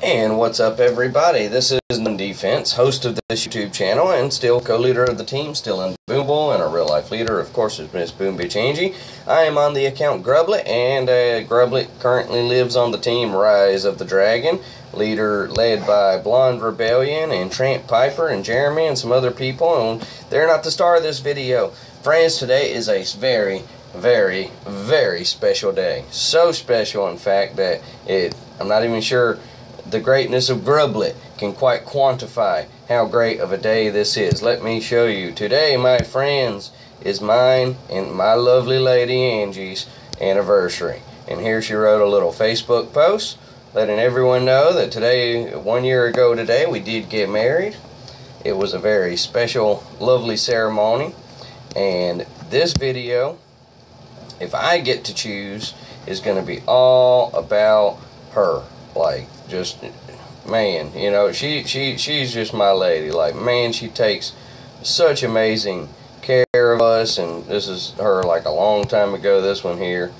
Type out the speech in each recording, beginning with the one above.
And what's up, everybody? This is None Defense, host of this YouTube channel, and still co-leader of the team, still in unboomable, and a real-life leader, of course, is Miss Boom Bitch Angie. I am on the account Grublet, and uh, Grublet currently lives on the team Rise of the Dragon, leader led by Blonde Rebellion and Tramp Piper and Jeremy and some other people, and they're not the star of this video. Friends, today is a very, very, very special day. So special, in fact, that it I'm not even sure the greatness of Grublet can quite quantify how great of a day this is. Let me show you. Today, my friends, is mine and my lovely lady Angie's anniversary. And here she wrote a little Facebook post letting everyone know that today, one year ago today, we did get married. It was a very special, lovely ceremony. And this video, if I get to choose, is going to be all about her. Like, just man, you know, she she she's just my lady. Like, man, she takes such amazing care of us, and this is her like a long time ago. This one here,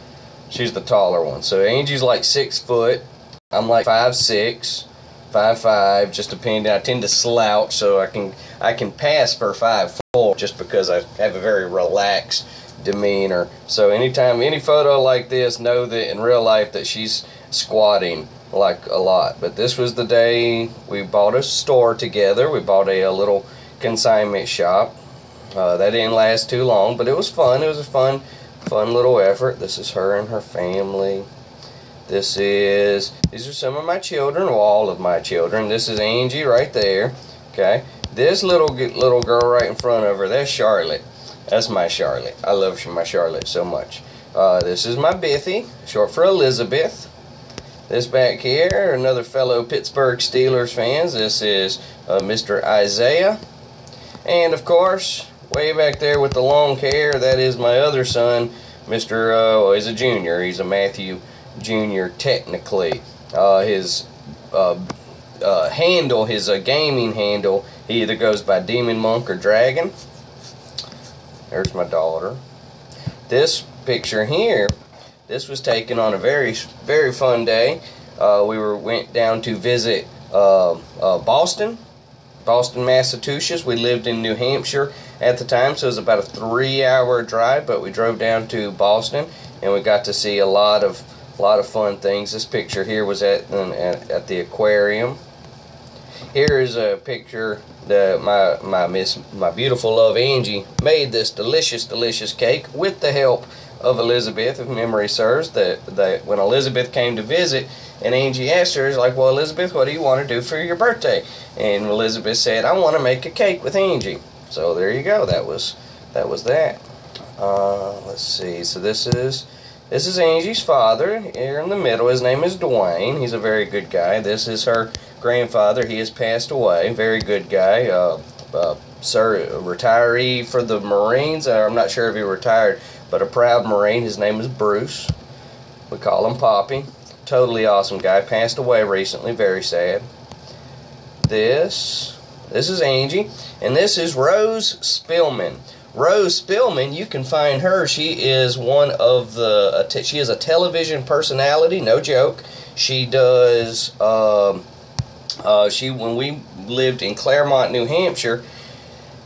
she's the taller one. So Angie's like six foot. I'm like five six, five five, just depending. I tend to slouch, so I can I can pass for five four just because I have a very relaxed demeanor. So anytime any photo like this, know that in real life that she's squatting like a lot. But this was the day we bought a store together. We bought a, a little consignment shop. Uh, that didn't last too long, but it was fun. It was a fun, fun little effort. This is her and her family. This is these are some of my children, well, all of my children. This is Angie right there. Okay, this little little girl right in front of her. That's Charlotte. That's my Charlotte. I love my Charlotte so much. Uh, this is my Bithy, short for Elizabeth. This back here, another fellow Pittsburgh Steelers fans. This is uh, Mr. Isaiah. And of course, way back there with the long hair, that is my other son, Mr. Uh, well, he's a junior. He's a Matthew Jr. technically. Uh, his uh, uh, handle, his uh, gaming handle, he either goes by Demon Monk or Dragon. There's my daughter. This picture here this was taken on a very, very fun day. Uh, we were went down to visit uh, uh, Boston, Boston, Massachusetts. We lived in New Hampshire at the time, so it was about a three-hour drive. But we drove down to Boston, and we got to see a lot of, a lot of fun things. This picture here was at at, at the aquarium. Here is a picture that my my miss my beautiful love Angie made this delicious delicious cake with the help of Elizabeth, if memory serves, that, that when Elizabeth came to visit, and Angie asked her, like, well, Elizabeth, what do you want to do for your birthday? And Elizabeth said, I want to make a cake with Angie. So there you go. That was that was that. Uh, let's see. So this is this is Angie's father here in the middle. His name is Dwayne. He's a very good guy. This is her grandfather. He has passed away. Very good guy. Uh, uh, sir, retiree for the Marines. I'm not sure if he retired but a proud Marine. His name is Bruce. We call him Poppy. Totally awesome guy. Passed away recently. Very sad. This, this is Angie, and this is Rose Spillman. Rose Spillman, you can find her. She is one of the. she is a television personality. No joke. She does. Um, uh, she when we lived in Claremont, New Hampshire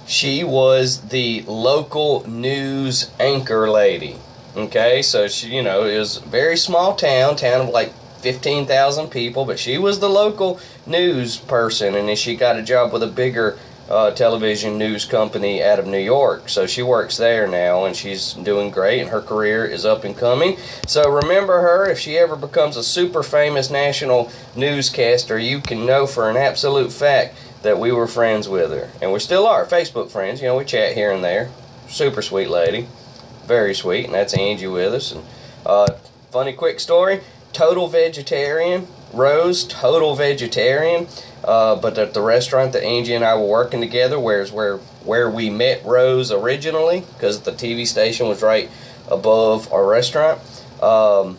she was the local news anchor lady. Okay, so she, you know, it was a very small town, town of like 15,000 people, but she was the local news person, and then she got a job with a bigger uh, television news company out of New York. So she works there now, and she's doing great, and her career is up and coming. So remember her if she ever becomes a super famous national newscaster. You can know for an absolute fact that we were friends with her, and we still are Facebook friends. You know, we chat here and there. Super sweet lady, very sweet, and that's Angie with us. And uh, funny quick story: total vegetarian. Rose, total vegetarian. Uh, but at the restaurant that Angie and I were working together, where's where where we met Rose originally, because the TV station was right above our restaurant. Um,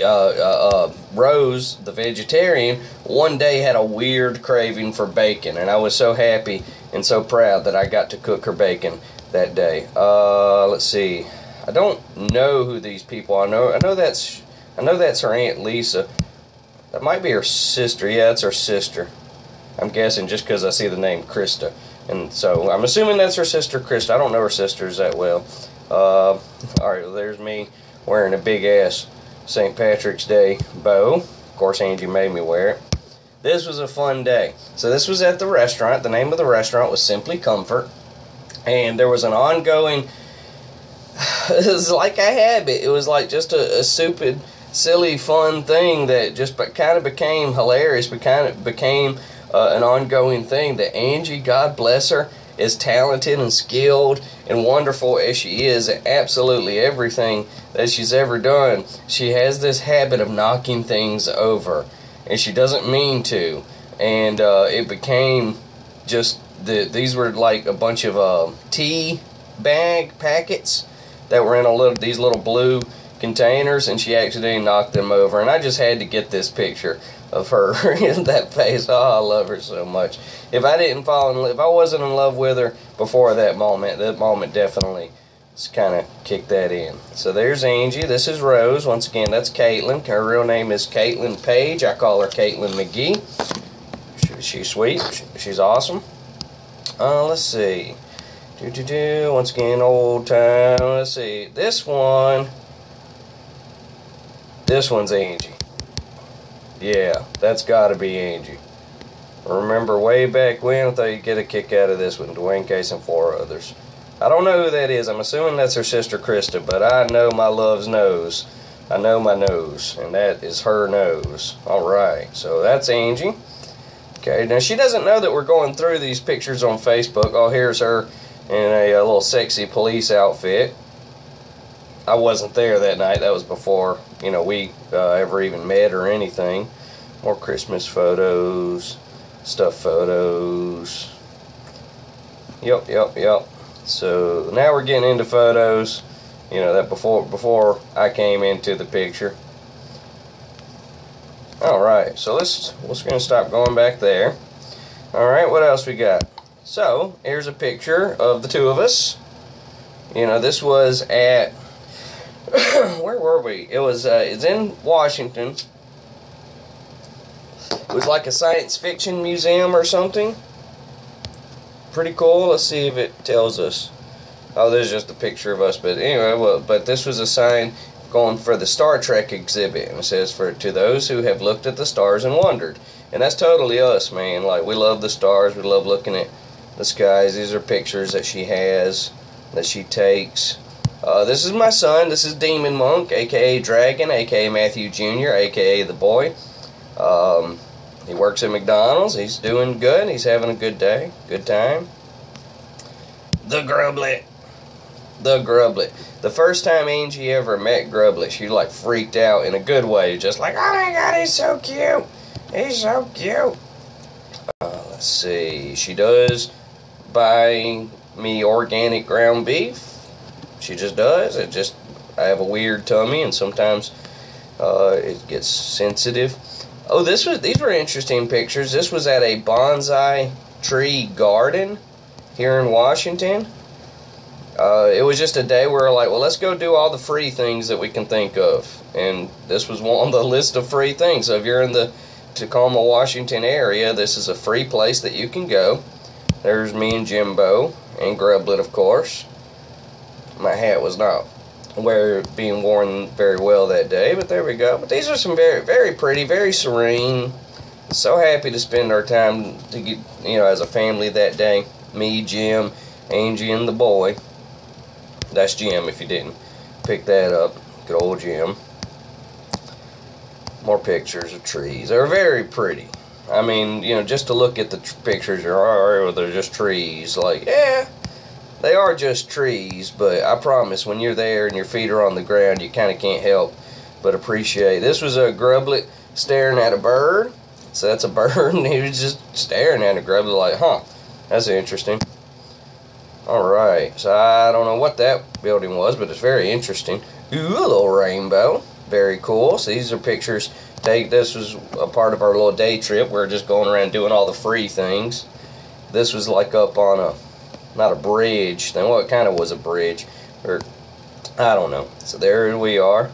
uh, uh, uh, Rose, the vegetarian, one day had a weird craving for bacon, and I was so happy and so proud that I got to cook her bacon that day. Uh, let's see. I don't know who these people are. I know I know that's I know that's her aunt Lisa. That might be her sister. Yeah, that's her sister. I'm guessing just because I see the name Krista. And so I'm assuming that's her sister Krista. I don't know her sisters that well. Uh, Alright, well, there's me wearing a big ass St. Patrick's Day bow. Of course, Angie made me wear it. This was a fun day. So this was at the restaurant. The name of the restaurant was Simply Comfort. And there was an ongoing it was like a habit. It was like just a, a stupid, silly, fun thing that just but kind of became hilarious, but kind of became uh, an ongoing thing. That Angie, God bless her, is talented and skilled and wonderful as she is at absolutely everything that she's ever done. She has this habit of knocking things over, and she doesn't mean to. And uh, it became just the these were like a bunch of uh, tea bag packets that were in a little these little blue containers, and she accidentally knocked them over. And I just had to get this picture of her in that face. Oh, I love her so much. If I didn't fall in, love, if I wasn't in love with her before that moment, that moment definitely kind of kicked that in. So there's Angie. This is Rose. Once again, that's Caitlin. Her real name is Caitlin Page. I call her Caitlin McGee. She, she's sweet. She, she's awesome. Uh, let's see. Do do do. Once again, old time. Let's see. This one. This one's Angie. Yeah, that's got to be Angie. Remember way back when? I thought you'd get a kick out of this with Dwayne Case and four others. I don't know who that is. I'm assuming that's her sister Krista, but I know my love's nose. I know my nose, and that is her nose. All right, so that's Angie. Okay, now she doesn't know that we're going through these pictures on Facebook. Oh, here's her in a, a little sexy police outfit. I wasn't there that night. That was before, you know, we uh, ever even met or anything. More Christmas photos, stuff photos. Yep, yep, yep. So now we're getting into photos. You know that before before I came into the picture. All right, so let's we're gonna stop going back there. All right, what else we got? So here's a picture of the two of us. You know, this was at where were we? It was uh, it's in Washington. It was like a science fiction museum or something. Pretty cool. Let's see if it tells us. Oh, there's just a picture of us. But anyway, well, but this was a sign going for the Star Trek exhibit, and it says for to those who have looked at the stars and wondered. And that's totally us, man. Like we love the stars. We love looking at the skies. These are pictures that she has, that she takes. Uh, this is my son. This is Demon Monk, aka Dragon, aka Matthew Jr., aka the boy. Um, he works at McDonald's. He's doing good. He's having a good day, good time. The Grublet. The Grublet. The first time Angie ever met Grublet, she like freaked out in a good way. Just like, oh my god, he's so cute. He's so cute. Uh, let's see. She does buy me organic ground beef. She just does. It just, I have a weird tummy and sometimes uh, it gets sensitive. Oh, this was these were interesting pictures. This was at a bonsai tree garden here in Washington. Uh, it was just a day where like, well, let's go do all the free things that we can think of, and this was one on the list of free things. So if you're in the Tacoma, Washington area, this is a free place that you can go. There's me and Jimbo and Grublet, of course. My hat was not wear being worn very well that day, but there we go. But these are some very, very pretty, very serene. So happy to spend our time to get, you know, as a family that day. Me, Jim, Angie, and the boy. That's Jim. If you didn't pick that up, good old Jim. More pictures of trees. They're very pretty. I mean, you know, just to look at the pictures, are they're just trees. Like, yeah, they are just trees, but I promise when you're there and your feet are on the ground, you kind of can't help but appreciate. This was a grublet staring at a bird. So that's a bird, and he was just staring at a grublet like, huh, that's interesting. Alright, so I don't know what that building was, but it's very interesting. Ooh, a little rainbow. Very cool. So these are pictures. Take this was a part of our little day trip. We are just going around doing all the free things. This was like up on a not a bridge. Then what kind of was a bridge? Or I don't know. So there we are.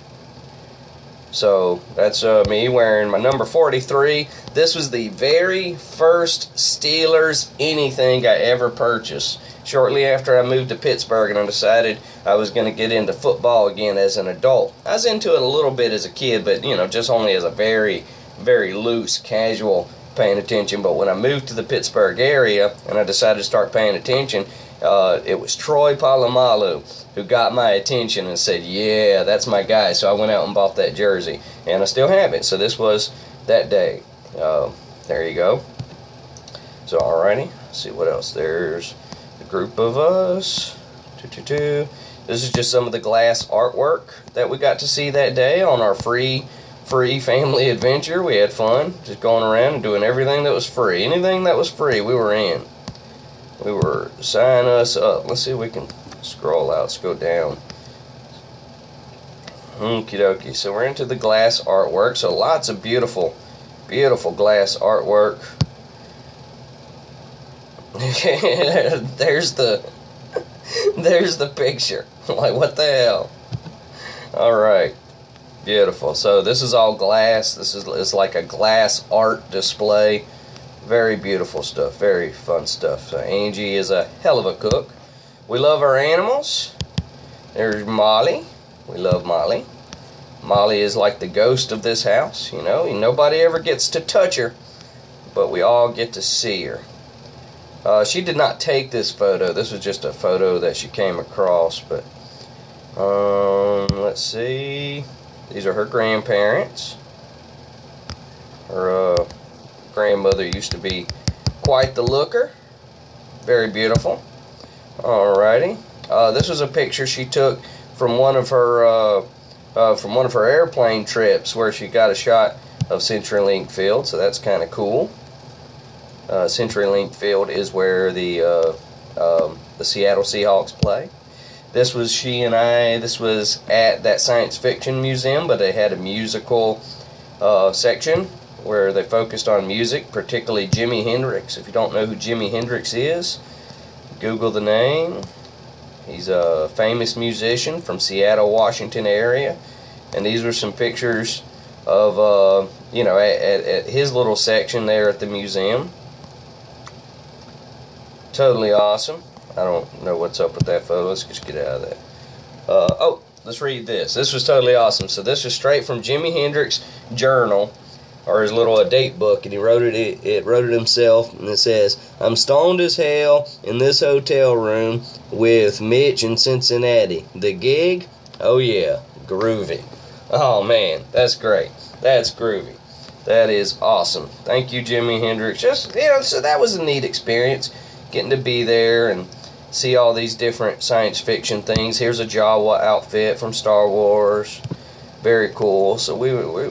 So that's uh, me wearing my number 43. This was the very first Steelers anything I ever purchased. Shortly after I moved to Pittsburgh and I decided I was going to get into football again as an adult. I was into it a little bit as a kid, but you know, just only as a very, very loose, casual paying attention. But when I moved to the Pittsburgh area and I decided to start paying attention, uh, it was Troy Polamalu who got my attention and said, "Yeah, that's my guy." So I went out and bought that jersey, and I still have it. So this was that day. Uh, there you go. So alrighty, Let's see what else. There's a group of us. This is just some of the glass artwork that we got to see that day on our free free family adventure. We had fun just going around and doing everything that was free. Anything that was free, we were in. We were sign us up. Let's see if we can scroll out. Let's go down. Okie dokie. So we're into the glass artwork. So lots of beautiful, beautiful glass artwork. there's the there's the picture. like what the hell? All right. Beautiful. So this is all glass. This is it's like a glass art display. Very beautiful stuff. Very fun stuff. So Angie is a hell of a cook. We love our animals. There's Molly. We love Molly. Molly is like the ghost of this house, you know. Nobody ever gets to touch her, but we all get to see her. Uh, she did not take this photo. This was just a photo that she came across, but um, let's see. These are her grandparents. Her uh, grandmother used to be quite the looker. Very beautiful. Alrighty. Uh, this was a picture she took from one of her uh, uh, from one of her airplane trips where she got a shot of CenturyLink Field. So that's kind of cool. Uh, CenturyLink Field is where the uh, um, the Seattle Seahawks play. This was she and I. This was at that science fiction museum, but they had a musical uh, section where they focused on music, particularly Jimi Hendrix. If you don't know who Jimi Hendrix is, Google the name. He's a famous musician from Seattle, Washington area, and these are some pictures of uh, you know at, at, at his little section there at the museum. Totally awesome. I don't know what's up with that photo. Let's just get out of that. Uh, oh, let's read this. This was totally awesome. So this is straight from Jimi Hendrix journal or his little uh, date book, and he wrote it, it. It wrote it himself, and it says, "I'm stoned as hell in this hotel room with Mitch in Cincinnati. The gig, oh yeah, groovy. Oh man, that's great. That's groovy. That is awesome. Thank you, Jimi Hendrix. Just you know, so that was a neat experience, getting to be there and see all these different science fiction things. Here's a Jawa outfit from Star Wars. Very cool. So we we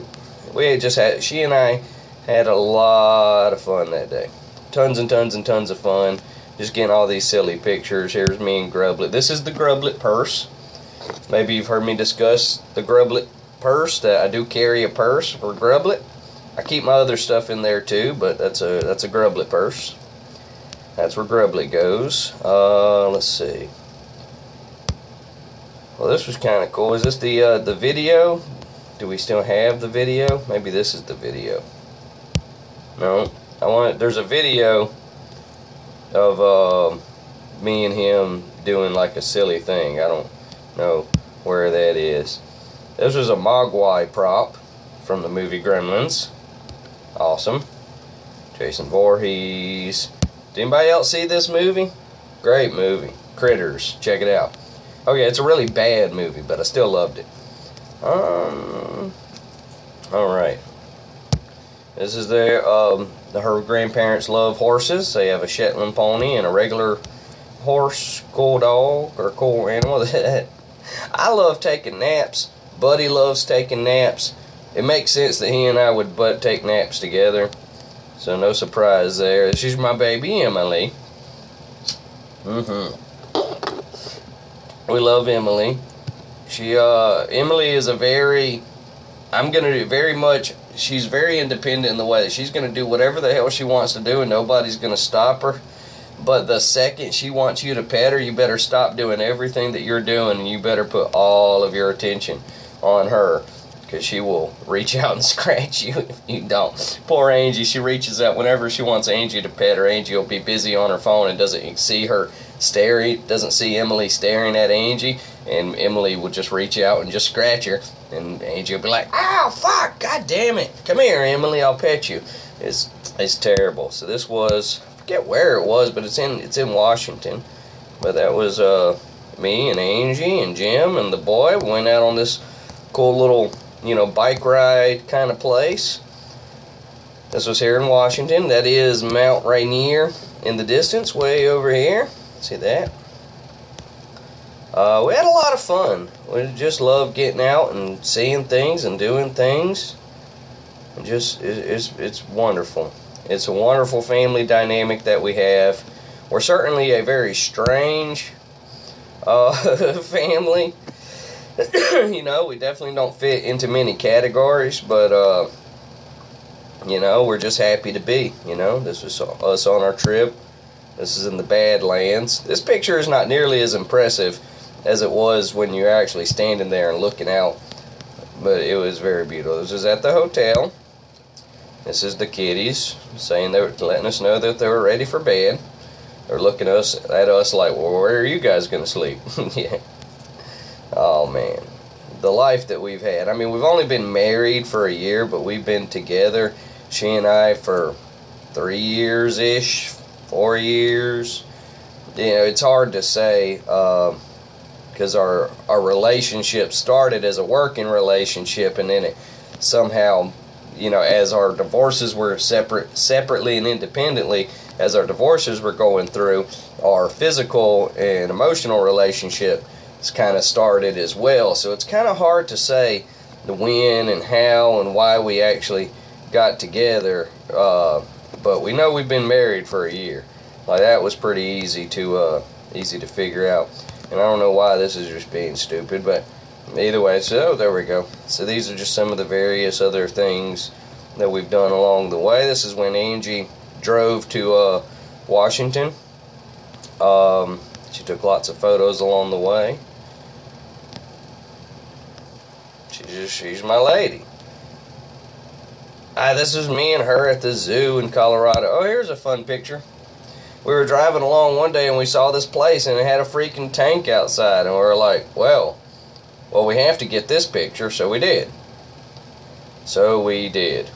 we just had she and I had a lot of fun that day. Tons and tons and tons of fun. Just getting all these silly pictures. Here's me and Grublet. This is the Grublet purse. Maybe you've heard me discuss the Grublet purse. That I do carry a purse for Grublet. I keep my other stuff in there too, but that's a that's a Grublet purse. That's where Grublet goes. Uh, let's see. Well, this was kind of cool. Is this the uh, the video? Do we still have the video? Maybe this is the video. No, I want. There's a video of uh, me and him doing like a silly thing. I don't know where that is. This was a Mogwai prop from the movie Gremlins. Awesome. Jason Voorhees. Did anybody else see this movie? Great movie. Critters. Check it out. Okay, it's a really bad movie, but I still loved it. Um. All right. This is their um. Her grandparents love horses. They have a Shetland pony and a regular horse, cool dog, or cool animal. I love taking naps. Buddy loves taking naps. It makes sense that he and I would but take naps together. So no surprise there. She's my baby Emily. Mm-hmm. We love Emily. She uh Emily is a very I'm gonna do very much she's very independent in the way that she's gonna do whatever the hell she wants to do and nobody's gonna stop her. But the second she wants you to pet her, you better stop doing everything that you're doing and you better put all of your attention on her. Because she will reach out and scratch you if you don't. Poor Angie, she reaches out whenever she wants Angie to pet her. Angie will be busy on her phone and doesn't see her staring, doesn't see Emily staring at Angie, and Emily will just reach out and just scratch her, and Angie will be like, "Ow, fuck, god damn it, come here, Emily, I'll pet you." It's it's terrible. So this was I forget where it was, but it's in it's in Washington. But that was uh me and Angie and Jim and the boy went out on this cool little you know bike ride kind of place. This was here in Washington. That is Mount Rainier in the distance, way over here. See that? Uh, we had a lot of fun. We just loved getting out and seeing things and doing things. And just it's it's wonderful. It's a wonderful family dynamic that we have. We're certainly a very strange uh, family. you know, we definitely don't fit into many categories, but uh, you know, we're just happy to be. You know, this was us on our trip. This is in the Badlands. This picture is not nearly as impressive as it was when you're actually standing there and looking out, but it was very beautiful. This is at the hotel. This is the kitties saying they were letting us know that they were ready for bed. They're looking us at us like, well, where are you guys gonna sleep? yeah. Oh man, the life that we've had. I mean, we've only been married for a year, but we've been together, she and I, for three years ish, four years. You know, it's hard to say because uh, our our relationship started as a working relationship, and then it somehow you know, as our divorces were separate, separately and independently, as our divorces were going through, our physical and emotional relationship has kind of started as well. So it's kind of hard to say the when and how and why we actually got together. Uh, but we know we've been married for a year. Like that was pretty easy to uh, easy to figure out. And I don't know why this is just being stupid, but either way, so there we go. So these are just some of the various other things that we've done along the way. This is when Angie drove to uh, Washington. Um, she took lots of photos along the way. She's my lady. Ah, this is me and her at the zoo in Colorado. Oh, here's a fun picture. We were driving along one day and we saw this place and it had a freaking tank outside and we were like, well, well, we have to get this picture, so we did. So we did.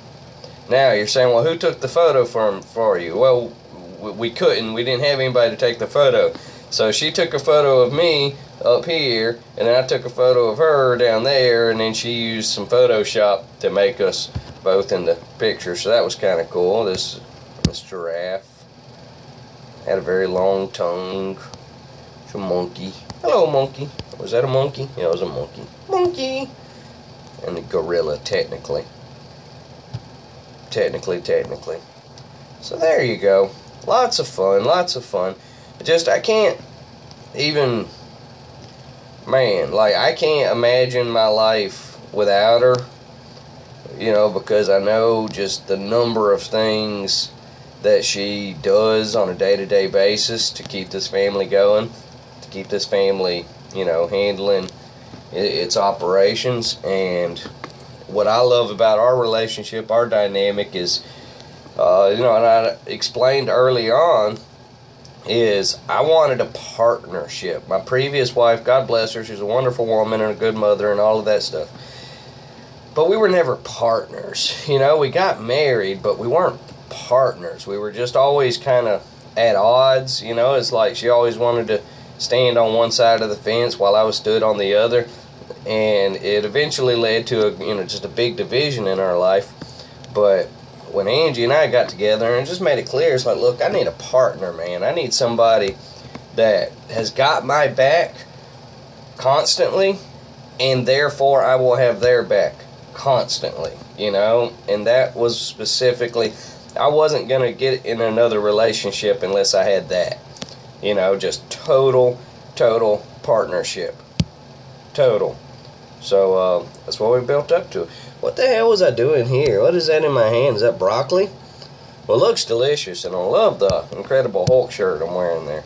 Now you're saying, well, who took the photo for for you? Well, we couldn't. We didn't have anybody to take the photo. So she took a photo of me up here, and then I took a photo of her down there, and then she used some Photoshop to make us both in the picture. So that was kind of cool. This this giraffe had a very long tongue. It's a monkey. Hello, monkey. Was that a monkey? Yeah, it was a monkey. Monkey! And a gorilla, technically. Technically, technically. So there you go. Lots of fun, lots of fun. Just, I can't even. Man, like, I can't imagine my life without her. You know, because I know just the number of things that she does on a day to day basis to keep this family going, to keep this family you know, handling its operations. And what I love about our relationship, our dynamic is, uh, you know, and I explained early on, is I wanted a partnership. My previous wife, God bless her, she's a wonderful woman and a good mother and all of that stuff. But we were never partners. You know, we got married, but we weren't partners. We were just always kind of at odds. You know, it's like she always wanted to stand on one side of the fence while I was stood on the other, and it eventually led to a you know just a big division in our life. But when Angie and I got together and just made it clear, it's like, look, I need a partner, man. I need somebody that has got my back constantly, and therefore I will have their back constantly, you know? And that was specifically, I wasn't going to get in another relationship unless I had that. You know, just total, total partnership. Total. So uh, that's what we built up to. What the hell was I doing here? What is that in my hand? Is that broccoli? Well, looks delicious, and I love the Incredible Hulk shirt I'm wearing there.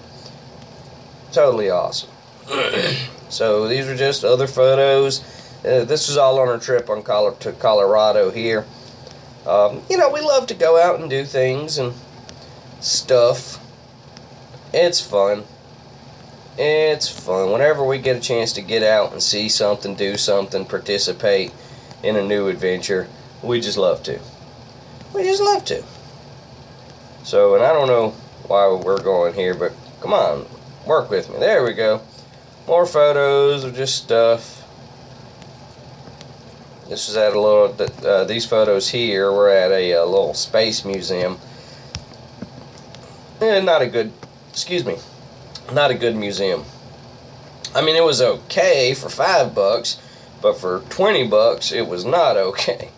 Totally awesome. so these are just other photos Uh, this was all on our trip on Col- to Colorado here. Um, you know, we love to go out and do things and stuff. It's fun. It's fun. Whenever we get a chance to get out and see something, do something, participate in a new adventure, we just love to. We just love to. So, and I don't know why we're going here, but come on, work with me. There we go. More photos of just stuff. This is at a little. Uh, these photos here were at a, a little space museum. And not a good. Excuse me. Not a good museum. I mean, it was okay for five bucks, but for twenty bucks, it was not okay.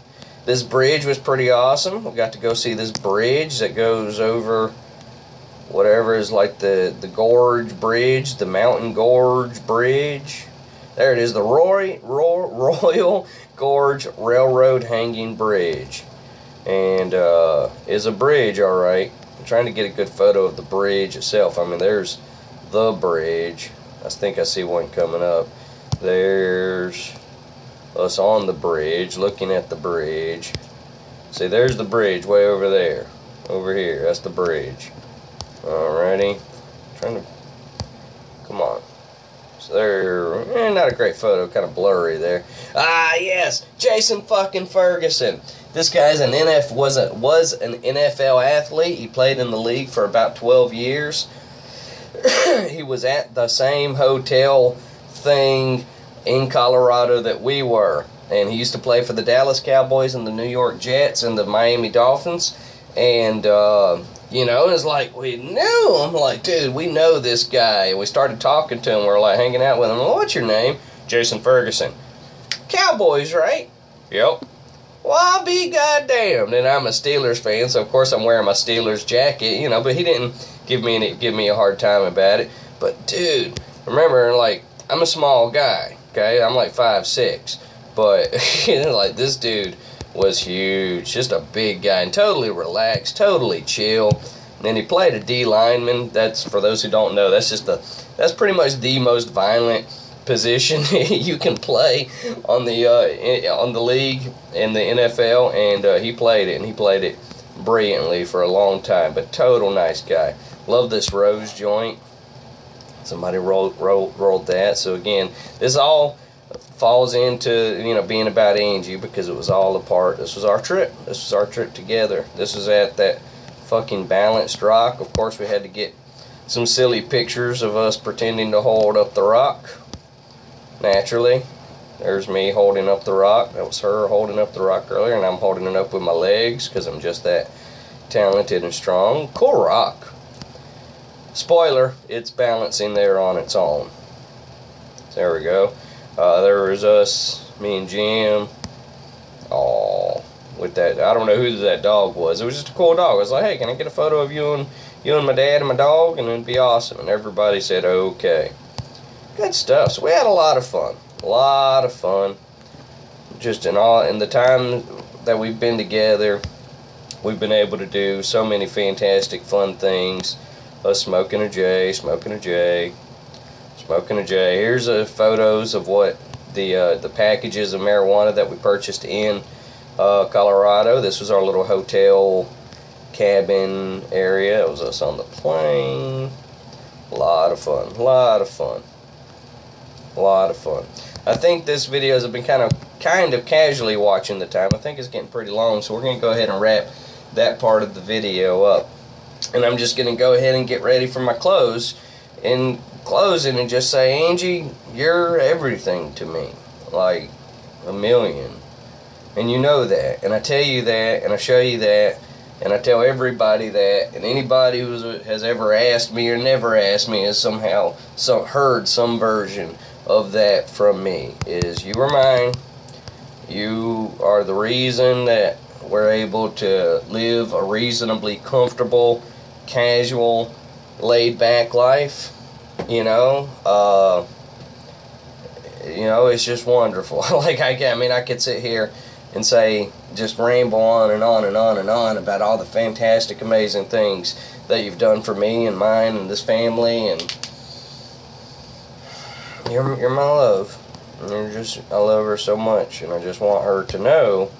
This bridge was pretty awesome. We got to go see this bridge that goes over whatever is like the the Gorge Bridge, the Mountain Gorge Bridge. There it is, the Roy, Roy, Royal Gorge Railroad Hanging Bridge. And uh, is a bridge, all right. I'm trying to get a good photo of the bridge itself. I mean, there's the bridge. I think I see one coming up. There's us on the bridge, looking at the bridge. See, there's the bridge way over there. Over here, that's the bridge. Alrighty. Trying to. Come on. So there. Eh, not a great photo, kind of blurry there. Ah, yes, Jason fucking Ferguson. This guy's an NF was a was an NFL athlete. He played in the league for about 12 years. he was at the same hotel thing in Colorado that we were. And he used to play for the Dallas Cowboys and the New York Jets and the Miami Dolphins. And, uh, you know, it's like we knew him. Like, dude, we know this guy. And we started talking to him. We are like hanging out with him. Well, what's your name? Jason Ferguson. Cowboys, right? Yep. Well, I'll be goddamned. And I'm a Steelers fan, so of course I'm wearing my Steelers jacket, you know, but he didn't give me any, give me a hard time about it. But dude, remember like I'm a small guy, okay? I'm like five six. But like this dude was huge, just a big guy and totally relaxed, totally chill. And then he played a D lineman. That's for those who don't know, that's just the that's pretty much the most violent position you can play on the uh, on the league in the NFL, and uh, he played it, and he played it brilliantly for a long time. But total nice guy. Love this rose joint. Somebody rolled rolled, rolled that. So again, this all falls into you know being about Angie because it was all a part. This was our trip. This was our trip together. This was at that fucking balanced rock. Of course, we had to get some silly pictures of us pretending to hold up the rock naturally. There's me holding up the rock. That was her holding up the rock earlier, and I'm holding it up with my legs because I'm just that talented and strong. Cool rock. Spoiler, it's balancing there on its own. There we go. Uh, there was us, me and Jim. Oh, with that, I don't know who that dog was. It was just a cool dog. I was like, hey, can I get a photo of you and you and my dad and my dog? And it'd be awesome. And everybody said, okay. Good stuff. So we had a lot of fun. A lot of fun. Just in all in the time that we've been together, we've been able to do so many fantastic fun things. Us smoking a J, smoking a J, smoking a J. Here's a photos of what the uh, the packages of marijuana that we purchased in uh, Colorado. This was our little hotel cabin area. It was us on the plane. A lot of fun. A lot of fun. A lot of fun. I think this video has been kind of kind of casually watching the time. I think it's getting pretty long, so we're going to go ahead and wrap that part of the video up. And I'm just going to go ahead and get ready for my close. In closing and just say, Angie, you're everything to me. Like a million. And you know that. And I tell you that, and I show you that, and I tell everybody that, and anybody who has ever asked me or never asked me has somehow some, heard some version of that from me is you are mine. You are the reason that we're able to live a reasonably comfortable, casual, laid back life. You know, uh, you know, it's just wonderful. like I, I mean, I could sit here and say, just ramble on and on and on and on about all the fantastic, amazing things that you've done for me and mine and this family and you're, you're my love. And just I love her so much, and I just want her to know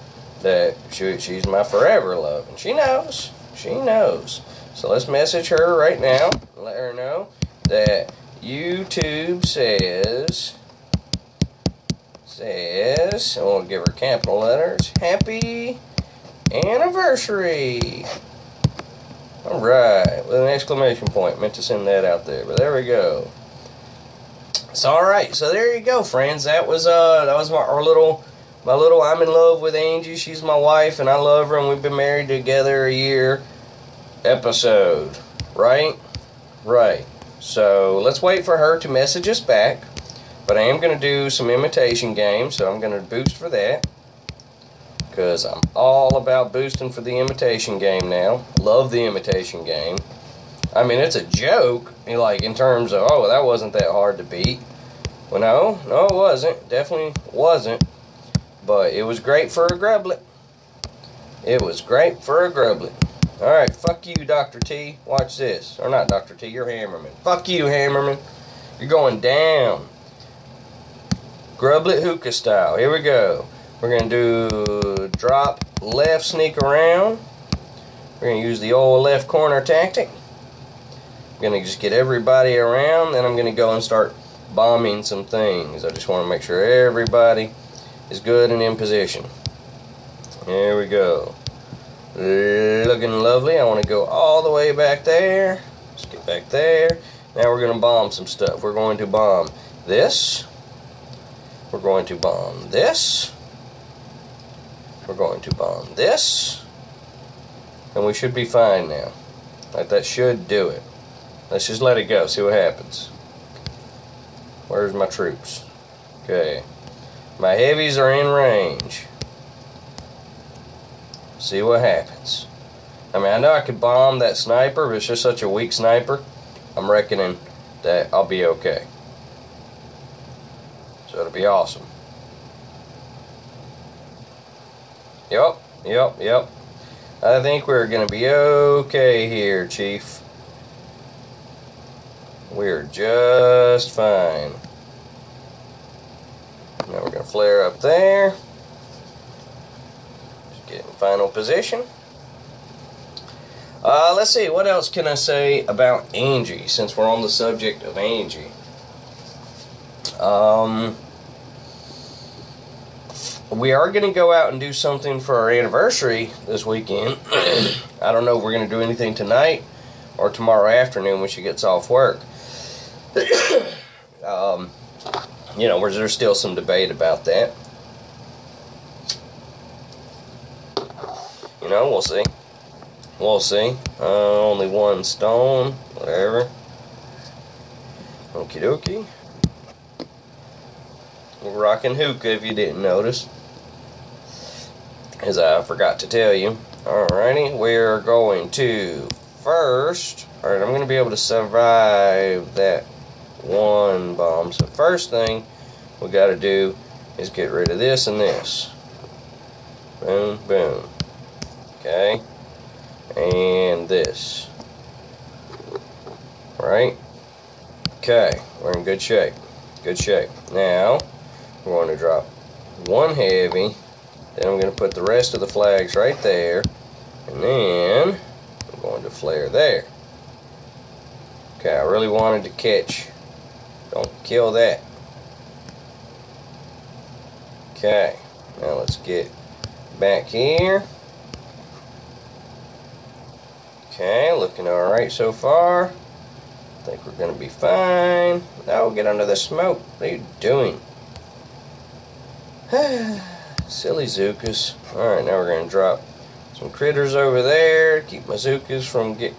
that she, she's my forever love, and she knows. She knows. So let's message her right now. Let her know that YouTube says says, and we'll give her capital letters. Happy anniversary. All right, with an exclamation point. Meant to send that out there, but there we go. So all right, so there you go, friends. That was uh, that was my our little, my little. I'm in love with Angie. She's my wife, and I love her, and we've been married together a year. Episode, right, right. So let's wait for her to message us back. But I am going to do some imitation games, so I'm going to boost for that because I'm all about boosting for the imitation game now. Love the imitation game. I mean, it's a joke, like in terms of, oh, that wasn't that hard to beat. Well, no, no, it wasn't. Definitely wasn't. But it was great for a grublet. It was great for a grublet. Alright, fuck you, Dr. T. Watch this. Or not Dr. T, you're Hammerman. Fuck you, Hammerman. You're going down. Grublet hookah style. Here we go. We're going to do drop left sneak around. We're going to use the old left corner tactic. I'm going to just get everybody around. Then I'm going to go and start bombing some things. I just want to make sure everybody is good and in position. Here we go. Looking lovely. I want to go all the way back there. Let's get back there. Now we're going to bomb some stuff. We're going to bomb this. We're going to bomb this. We're going to bomb this. And we should be fine now. Like that should do it. Let's just let it go, see what happens. Where's my troops? Okay. My heavies are in range. See what happens. I mean, I know I could bomb that sniper, but it's just such a weak sniper. I'm reckoning that I'll be okay. So it'll be awesome. Yep, yep, yep. I think we're going to be okay here, Chief. We're just fine. Now we're going to flare up there. Get in final position. Uh, let's see, what else can I say about Angie, since we're on the subject of Angie? Um, we are going to go out and do something for our anniversary this weekend. I don't know if we're going to do anything tonight or tomorrow afternoon when she gets off work. um, you know, there's still some debate about that. You know, we'll see. We'll see. Uh, only one stone, whatever. Okie dokie. We're rocking hookah if you didn't notice as I forgot to tell you. Alrighty, we're going to first. Alright, I'm going to be able to survive that one bomb. So, first thing we got to do is get rid of this and this. Boom, boom. Okay. And this. Right? Okay, we're in good shape. Good shape. Now, we're going to drop one heavy then I'm going to put the rest of the flags right there. And then I'm going to flare there. Okay, I really wanted to catch. Don't kill that. Okay, now let's get back here. Okay, looking alright so far. I think we're going to be fine. Now we'll get under the smoke. What are you doing? Silly Zookas. Alright, now we're going to drop some critters over there. Keep my Zookas from get,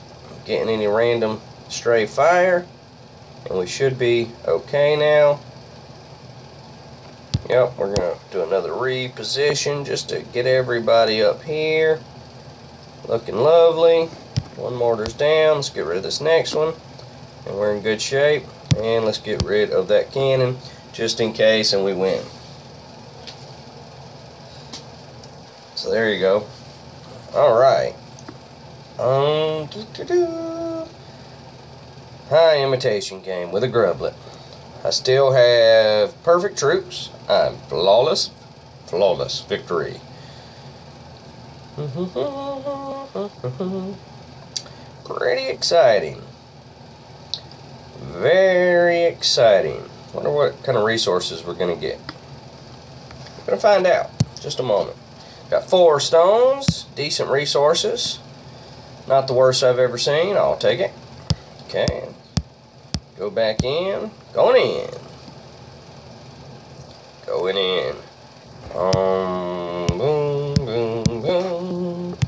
getting any random stray fire. And we should be okay now. Yep, we're going to do another reposition just to get everybody up here. Looking lovely. One mortar's down. Let's get rid of this next one. And we're in good shape. And let's get rid of that cannon just in case and we win. So there you go. All right. Um, doo -doo -doo. High imitation game with a grublet. I still have perfect troops. I'm flawless, flawless victory. Pretty exciting. Very exciting. Wonder what kind of resources we're going to get. We're going to find out. Just a moment. Got four stones. Decent resources. Not the worst I've ever seen. I'll take it. Okay. Go back in. Going in. Going in. Um, boom, boom, boom.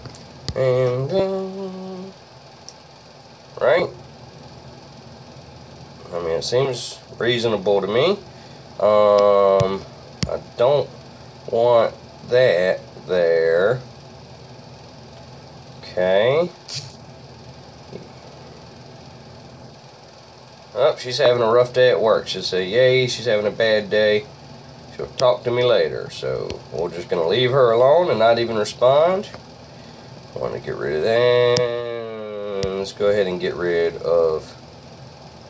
And boom. Right? I mean, seems reasonable to me. Um, I don't want that there. Okay. Oh, she's having a rough day at work. She'll say, yay, she's having a bad day. She'll talk to me later. So we're just going to leave her alone and not even respond. I want to get rid of that. Let's go ahead and get rid of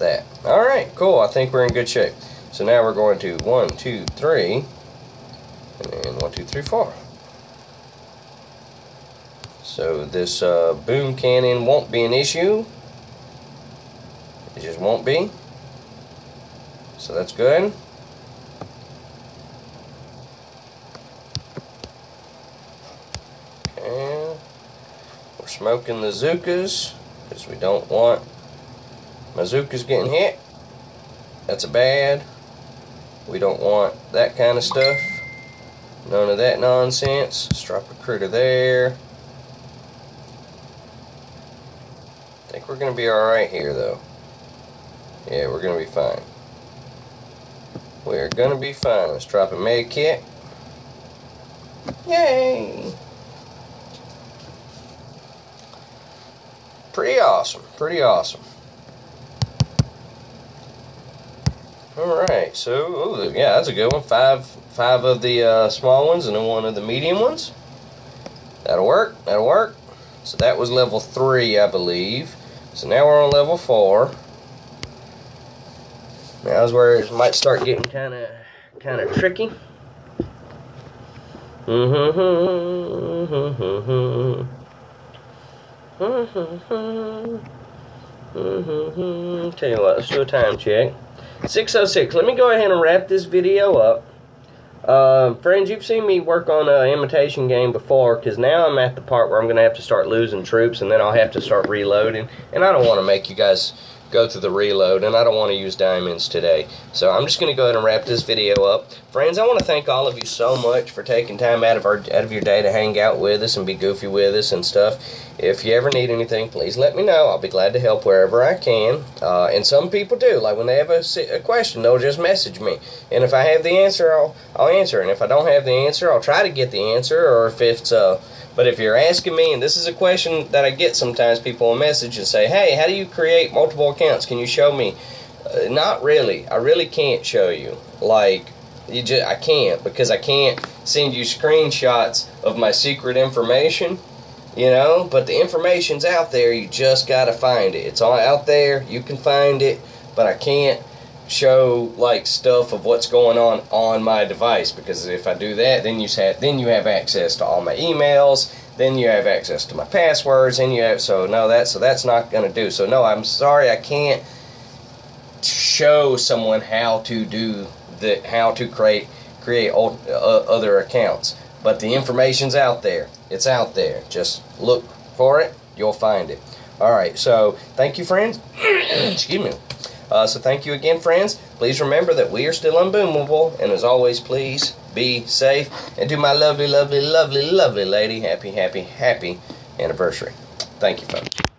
that. Alright, cool. I think we're in good shape. So now we're going to one, two, three, and then one, two, three, four. So this uh, boom cannon won't be an issue. It just won't be. So that's good. Okay. We're smoking the Zookas because we don't want Mazuka's getting hit. That's a bad. We don't want that kind of stuff. None of that nonsense. Let's drop a critter there. I think we're going to be alright here, though. Yeah, we're going to be fine. We're going to be fine. Let's drop a med kit. Yay! Pretty awesome. Pretty awesome. All right, so ooh, yeah, that's a good one. Five, five of the uh, small ones, and then one of the medium ones. That'll work. That'll work. So that was level three, I believe. So now we're on level four. Now's where it might start getting kind of, kind of tricky. Tell you what, let's do a time check. 606. Let me go ahead and wrap this video up. Uh, friends, you've seen me work on an imitation game before because now I'm at the part where I'm going to have to start losing troops and then I'll have to start reloading. And I don't want to make you guys go through the reload and I don't want to use diamonds today. So I'm just going to go ahead and wrap this video up. Friends, I want to thank all of you so much for taking time out of our out of your day to hang out with us and be goofy with us and stuff. If you ever need anything, please let me know. I'll be glad to help wherever I can. Uh, and some people do. Like when they have a, a, question, they'll just message me. And if I have the answer, I'll, I'll answer. And if I don't have the answer, I'll try to get the answer. Or if it's... Uh, but if you're asking me, and this is a question that I get sometimes, people message and say, hey, how do you create multiple accounts? Can you show me? Uh, not really. I really can't show you. Like, you just, I can't because I can't send you screenshots of my secret information, you know? But the information's out there. You just got to find it. It's all out there. You can find it, but I can't show like stuff of what's going on on my device because if I do that then you have then you have access to all my emails then you have access to my passwords and you have so no that so that's not going to do. So no I'm sorry I can't show someone how to do the how to create create old, uh, other accounts. But the information's out there. It's out there. Just look for it. You'll find it. All right. So thank you friends. Excuse me uh, so thank you again, friends. Please remember that we are still unboomable, and as always, please be safe. And to my lovely, lovely, lovely, lovely lady, happy, happy, happy anniversary. Thank you, folks.